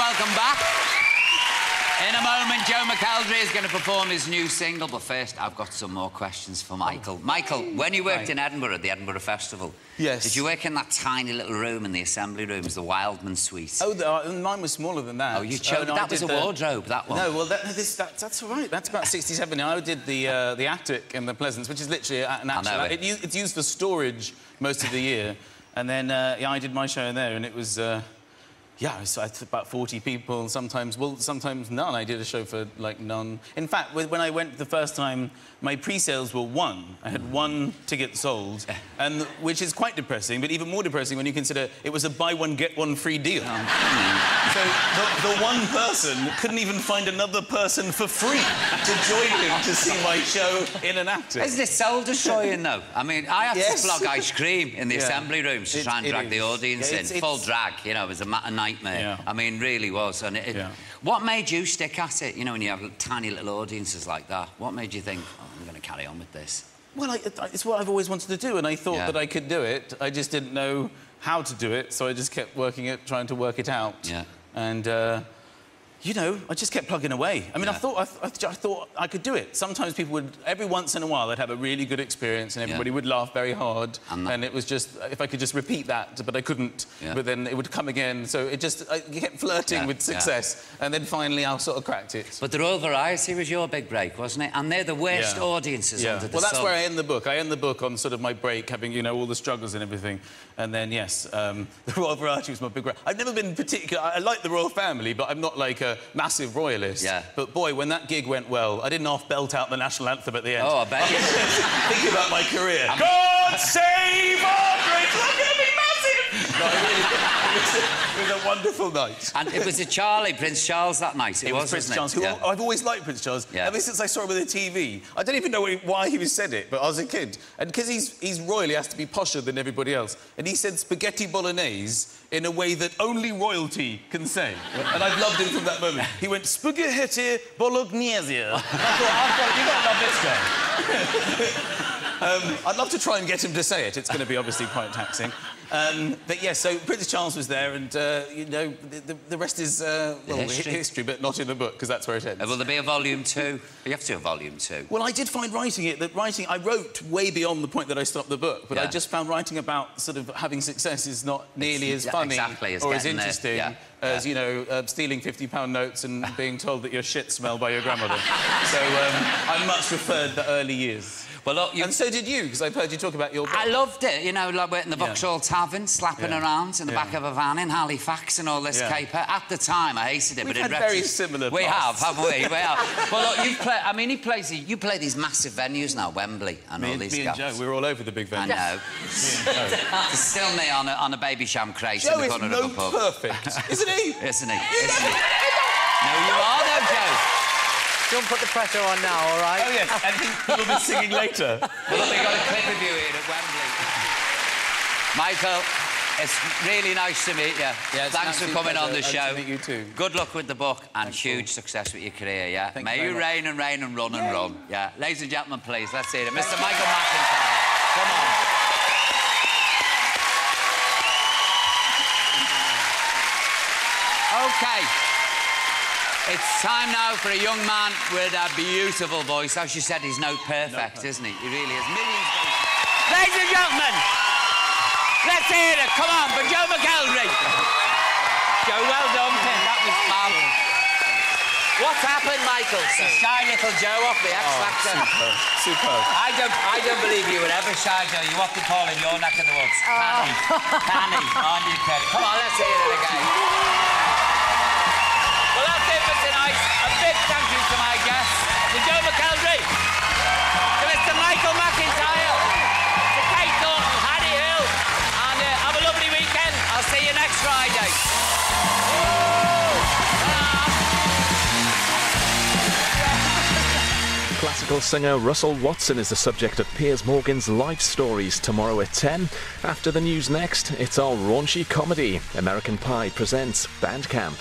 welcome back. In a moment, Joe McElderry is going to perform his new single, but first, I've got some more questions for Michael. Michael, when you worked Right. in Edinburgh at the Edinburgh Festival, Yes. did you work in that tiny little room in the assembly rooms, the Wildman Suite? Oh, the, uh, mine was smaller than that. Oh, you chose- no, that was a the- wardrobe, that one. No, well, that, this, that, that's all right. That's about 67. I did the uh, the attic in the Pleasance, which is literally an actual... know it. it it's used for storage most of the year. And then, uh, yeah, I did my show in there, and it was... Yeah, it was I think about 40 people, sometimes, well, sometimes none. I did a show for, like, none. In fact, when when I went the first time, my pre-sales were one. I had one ticket sold, and which is quite depressing, but even more depressing when you consider it was a buy one, get one free deal. Oh. So the, the one person couldn't even find another person for free to join him to see my show in an attic. Isn't it soul destroying, though? I mean, I had Yes. to flog ice cream in the Yeah. assembly rooms to It- try and drag the audience Yeah, in. it's- Full it's- drag, you know, it was a, a nightmare. Yeah. I mean, really was. And it, it- Yeah. What made you stick at it, you know, when you have tiny little audiences like that? What made you think, oh, I'm going to carry on with this? Well, I, it's what I've always wanted to do, and I thought Yeah. that I could do it. I just didn't know how to do it, so I just kept working it, trying to work it out. Yeah. And, uh, you know, I just kept plugging away. I mean, I Yeah. thought I, th- I, th- I thought I could do it. Sometimes people would, every once in a while, I'd have a really good experience, and everybody would laugh very hard. And And, it was just if I could just repeat that, but I couldn't. Yeah. But then it would come again. So it just I kept flirting Yeah, with yeah. success, and then finally I sort of cracked it. But the Royal Variety was your big break, wasn't it? And they're the worst Yeah. audiences Yeah. under the Well, that's where I end the book. I end the book on sort of my break, having you know all the struggles and everything, and then yes, um, the Royal Variety was my big break. I've never been particular. I I like the royal family, but I'm not like a massive royalist. Yeah. But boy, when that gig went well, I didn't half belt out the national anthem at the end. Oh, I bet you Thinking about my career. God save our great. Look at me, massive. No, I was a, was wonderful night. And it was a Charlie, Prince Charles, that night. It, It was Prince wasn't Charles, it? who Yeah. I've always liked Prince Charles. Yeah. Ever since I saw him on the TV. I don't even know why he said it, but I was a kid. And because he's, he's royal, he has to be posher than everybody else. And he said spaghetti bolognese in a way that only royalty can say. and I've loved him from that moment. He went, spaghetti bolognese. I thought, I've got, you've got to love this guy. Um, I'd love to try and get him to say it. It's going to be obviously quite taxing. Um, but yes, so Prince Charles was there, and uh, you know the, the, rest is uh, well History. history, but not in the book because that's where it ends. Uh, Will there be a volume two? You have to do a volume two. Well, I did find writing it that writing I wrote way beyond the point that I stopped the book, but I just found writing about sort of having success is not nearly It's- as funny exactly, as or as interesting yeah, as yeah. you know uh, stealing 50 pound notes and being told that your shit smelled by your grandmother. so um, I much preferred the early years. Well, look, you And so did you, because I've heard you talk about your book. I loved it, you know, like we're in the Yeah. Tavern, slapping Yeah. around in the Yeah. back of a van in Halifax and all this Yeah. caper. At the time, I hated it, We've but in had very retros- similar We pasts. have, haven't we? We have. well, look, you play... I mean, he plays. You play these massive venues now, Wembley and me, all and- these me and guys. Joe, we were all over the big venues. I venue. know. There's still me on a, on a Babycham crate Joe in the is corner no of a pub. perfect, isn't he? Isn't he? Isn't he? No, you are, though, Joe. Don't put the pressure on now, all right? Oh yes, and he will be singing later. Well, look, we got a clip of you here at Wembley. Michael, it's really nice to meet you. Yeah, it's an Thanks for absolute coming on the show. Nice to meet you too. Good luck with the book and Thanks, huge Paul. success with your career, yeah? Thank May you you reign and reign and run and run. Yeah. Ladies and gentlemen, please, let's hear it. Mr. Michael McIntyre. Come on. Okay. It's time now for a young man with a beautiful voice. As you said, he's note perfect, isn't he? He really is. Millions goes... Ladies and gentlemen, let's hear it. Come on, for Joe McElderry. Joe, well done. That was fab. What's happened, Michael? Shy little Joe off the X oh, Factor. Superb. Superb. I don't, I don't believe you would ever shy Joe. You what they call in your neck of the woods. Canny. Oh. Canny. On you credit. Come on, let's hear it again. Classical singer Russell Watson is the subject of Piers Morgan's Life Stories tomorrow at 10. After the news next, it's all raunchy comedy. American Pie presents Band Camp.